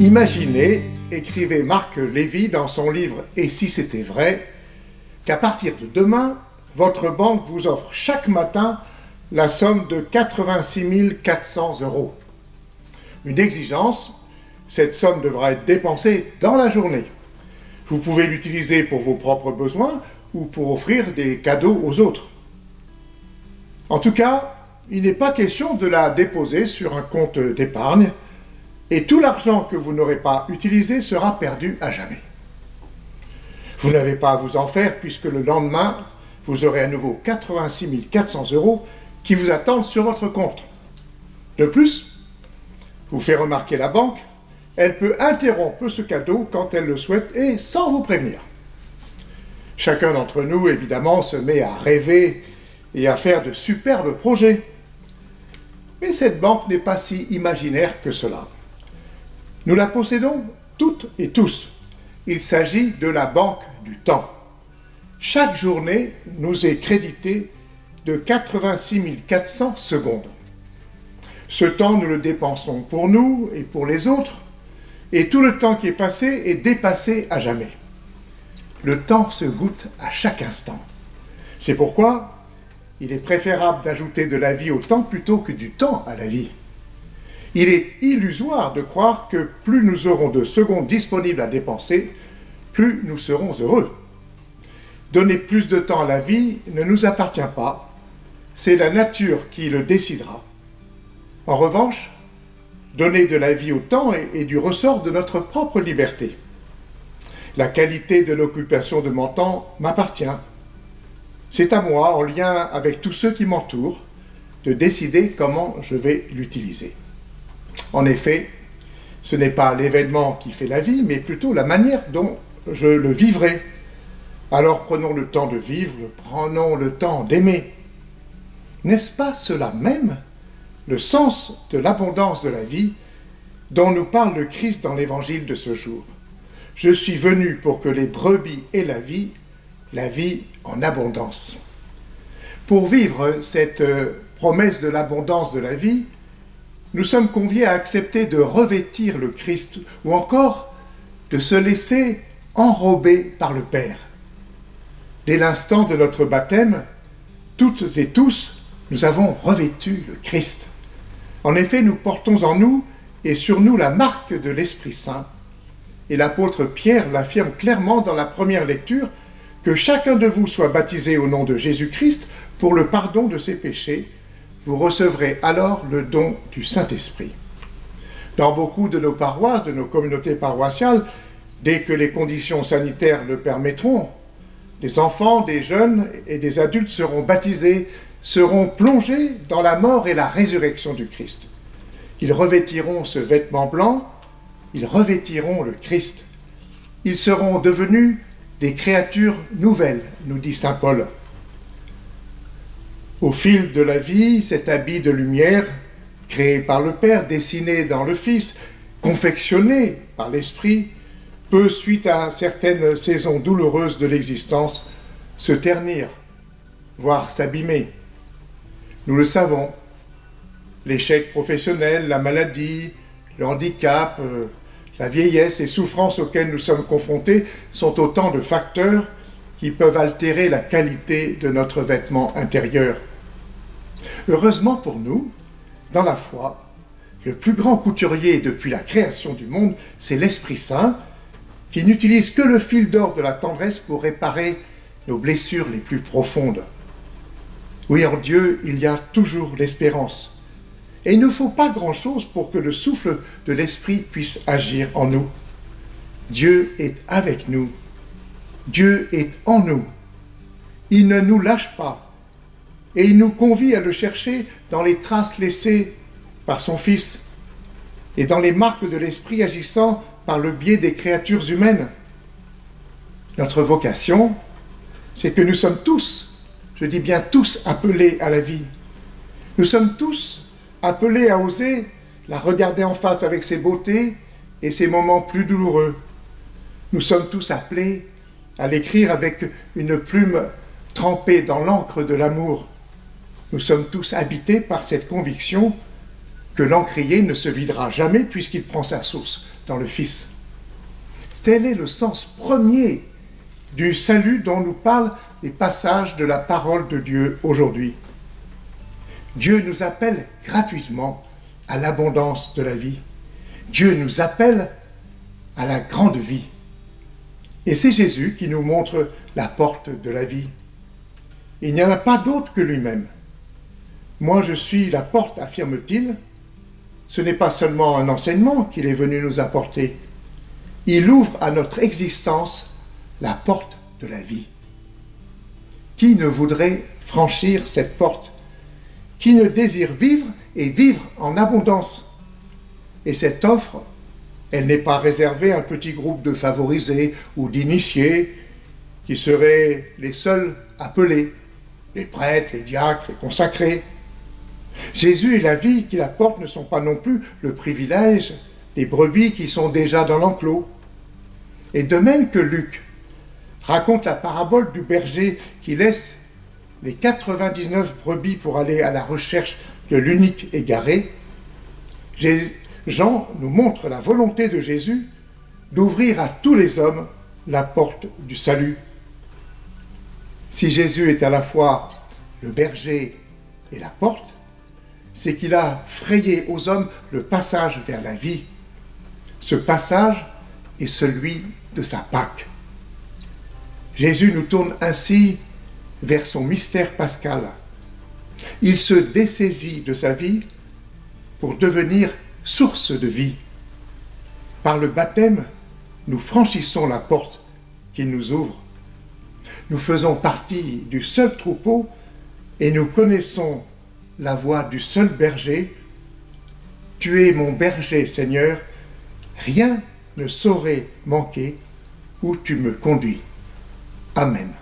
Imaginez, écrivait Marc Lévy dans son livre Et si c'était vrai, qu'à partir de demain, votre banque vous offre chaque matin la somme de 86 400 euros. Une exigence, cette somme devra être dépensée dans la journée. Vous pouvez l'utiliser pour vos propres besoins ou pour offrir des cadeaux aux autres. En tout cas, il n'est pas question de la déposer sur un compte d'épargne et tout l'argent que vous n'aurez pas utilisé sera perdu à jamais. Vous n'avez pas à vous en faire puisque le lendemain, vous aurez à nouveau 86 400 euros qui vous attendent sur votre compte. De plus, vous fait remarquer la banque, elle peut interrompre ce cadeau quand elle le souhaite et sans vous prévenir. Chacun d'entre nous, évidemment, se met à rêver et à faire de superbes projets. Mais cette banque n'est pas si imaginaire que cela. Nous la possédons toutes et tous. Il s'agit de la banque du temps. Chaque journée nous est créditée de 86 400 secondes. Ce temps, nous le dépensons pour nous et pour les autres, et tout le temps qui est passé est dépassé à jamais. Le temps se goûte à chaque instant. C'est pourquoi il est préférable d'ajouter de la vie au temps plutôt que du temps à la vie. Il est illusoire de croire que plus nous aurons de secondes disponibles à dépenser, plus nous serons heureux. Donner plus de temps à la vie ne nous appartient pas, c'est la nature qui le décidera. En revanche, donner de la vie au temps est, du ressort de notre propre liberté. La qualité de l'occupation de mon temps m'appartient. C'est à moi, en lien avec tous ceux qui m'entourent, de décider comment je vais l'utiliser. En effet, ce n'est pas l'événement qui fait la vie, mais plutôt la manière dont je le vivrai. Alors prenons le temps de vivre, prenons le temps d'aimer. N'est-ce pas cela même le sens de l'abondance de la vie dont nous parle le Christ dans l'évangile de ce jour? Je suis venu pour que les brebis aient la vie, la vie en abondance. Pour vivre cette euh, promesse de l'abondance de la vie, nous sommes conviés à accepter de revêtir le Christ ou encore de se laisser enrober par le Père. Dès l'instant de notre baptême, toutes et tous, nous avons revêtu le Christ. En effet, nous portons en nous et sur nous la marque de l'Esprit Saint. Et l'apôtre Pierre l'affirme clairement dans la première lecture, que chacun de vous soit baptisé au nom de Jésus-Christ pour le pardon de ses péchés, vous recevrez alors le don du Saint-Esprit. Dans beaucoup de nos paroisses, de nos communautés paroissiales, dès que les conditions sanitaires le permettront, des enfants, des jeunes et des adultes seront baptisés, seront plongés dans la mort et la résurrection du Christ. Ils revêtiront ce vêtement blanc, ils revêtiront le Christ. Ils seront devenus des créatures nouvelles, nous dit Saint Paul. Au fil de la vie, cet habit de lumière, créé par le Père, dessiné dans le Fils, confectionné par l'Esprit, peut, suite à certaines saisons douloureuses de l'existence, se ternir, voire s'abîmer. Nous le savons, l'échec professionnel, la maladie, le handicap, euh, la vieillesse et souffrances auxquelles nous sommes confrontés sont autant de facteurs qui peuvent altérer la qualité de notre vêtement intérieur. Heureusement pour nous, dans la foi, le plus grand couturier depuis la création du monde, c'est l'Esprit Saint, qui n'utilise que le fil d'or de la tendresse pour réparer nos blessures les plus profondes. Oui, en Dieu, il y a toujours l'espérance. Et il ne faut pas grand-chose pour que le souffle de l'Esprit puisse agir en nous. Dieu est avec nous. Dieu est en nous. Il ne nous lâche pas et il nous convie à le chercher dans les traces laissées par son Fils et dans les marques de l'Esprit agissant par le biais des créatures humaines. Notre vocation, c'est que nous sommes tous, je dis bien tous, appelés à la vie. Nous sommes tous appelés à oser la regarder en face avec ses beautés et ses moments plus douloureux. Nous sommes tous appelés à l'écrire avec une plume trempée dans l'encre de l'amour nous sommes tous habités par cette conviction que l'encrier ne se videra jamais puisqu'il prend sa source dans le Fils. Tel est le sens premier du salut dont nous parlent les passages de la parole de Dieu aujourd'hui. Dieu nous appelle gratuitement à l'abondance de la vie. Dieu nous appelle à la grande vie. Et c'est Jésus qui nous montre la porte de la vie. Il n'y en a pas d'autre que lui-même. Moi je suis la porte, affirme-t-il. Ce n'est pas seulement un enseignement qu'il est venu nous apporter. Il ouvre à notre existence la porte de la vie. Qui ne voudrait franchir cette porte? Qui ne désire vivre et vivre en abondance? Et cette offre, elle n'est pas réservée à un petit groupe de favorisés ou d'initiés qui seraient les seuls appelés, les prêtres, les diacres, les consacrés. Jésus et la vie qu'il apporte ne sont pas non plus le privilège des brebis qui sont déjà dans l'enclos. Et de même que Luc raconte la parabole du berger qui laisse les 99 brebis pour aller à la recherche de l'unique égaré, Jean nous montre la volonté de Jésus d'ouvrir à tous les hommes la porte du salut. Si Jésus est à la fois le berger et la porte, c'est qu'il a frayé aux hommes le passage vers la vie. Ce passage est celui de sa Pâque. Jésus nous tourne ainsi vers son mystère pascal. Il se dessaisit de sa vie pour devenir source de vie. Par le baptême, nous franchissons la porte qu'il nous ouvre. Nous faisons partie du seul troupeau et nous connaissons la voix du seul berger. Tu es mon berger, Seigneur, rien ne saurait manquer où tu me conduis. Amen.